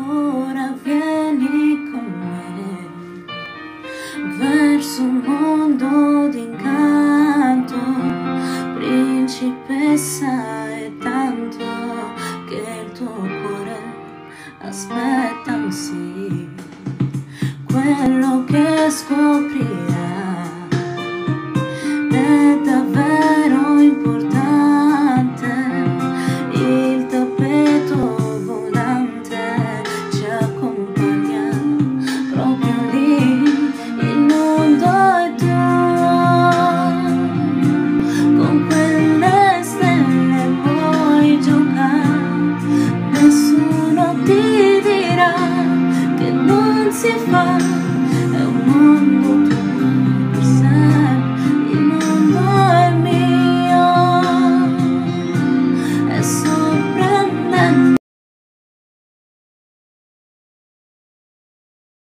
Ora vieni con me verso un mondo d'incanto, principessa è tanto che il tuo cuore aspetta un sì, quello proprio lì, mondo è tuo, con quelle stelle puoi giocare, nessuno ti dirà che non si fa